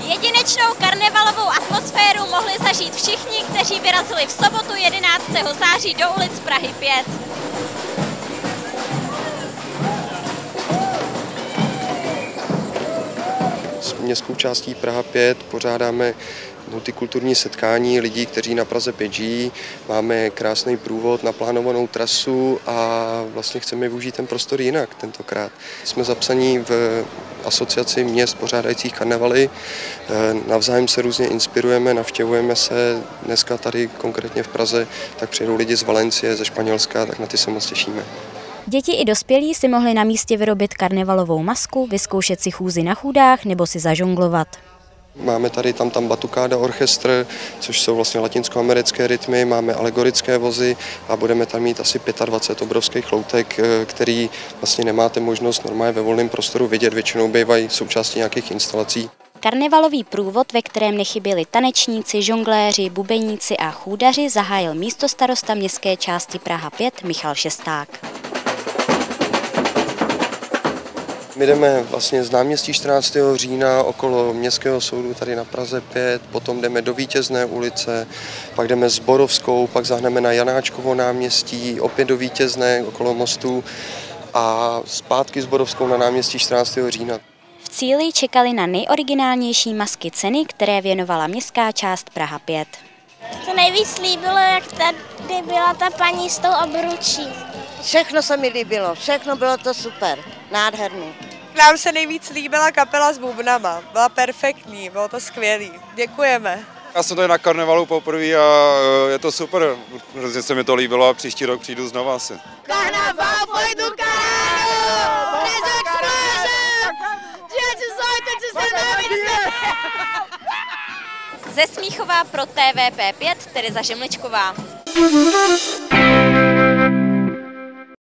Jedinečnou karnevalovou atmosféru mohli zažít všichni, kteří vyrazili v sobotu 11. září do ulic Prahy 5. S městskou částí Praha 5 pořádáme multikulturní setkání lidí, kteří na Praze 5 žijí. Máme krásný průvod, naplánovanou trasu a vlastně chceme využít ten prostor jinak tentokrát. Jsme zapsaní v asociaci měst pořádajících karnevaly. Navzájem se různě inspirujeme, navštěvujeme se. Dneska tady konkrétně v Praze, tak přijedou lidi z Valencie, ze Španělska, tak na ty se moc těšíme. Děti i dospělí si mohli na místě vyrobit karnevalovou masku, vyzkoušet si chůzi na chůdách nebo si zažonglovat. Máme tady tam tam batukáda orchestr, což jsou vlastně latinskoamerické rytmy, máme alegorické vozy a budeme tam mít asi 25 obrovských loutek, který vlastně nemáte možnost normálně ve volném prostoru vidět, většinou bývají součástí nějakých instalací. Karnevalový průvod, ve kterém nechyběli tanečníci, žongléři, bubeníci a chůdaři, zahájil místo starosta městské části Praha 5 Michal Šesták. My jdeme vlastně z náměstí 14. října okolo Městského soudu tady na Praze 5, potom jdeme do Vítězné ulice, pak jdeme z Borovskou, pak zahneme na Janáčkovo náměstí, opět do Vítězné okolo mostu a zpátky s Borovskou na náměstí 14. října. V cíli čekali na nejoriginálnější masky ceny, které věnovala městská část Praha 5. To nejvíc líbilo, jak tady byla ta paní s tou obručí. Všechno se mi líbilo, všechno bylo to super, nádherný. Nám se nejvíc líbila kapela s bubnama, byla perfektní, bylo to skvělý, děkujeme. Já jsem tady na karnevalu poprvé a je to super, hrozně se mi to líbilo a příští rok přijdu znovu asi. Karnaval, pojdu Ze Smíchova pro TVP5 Tereza Žemličková.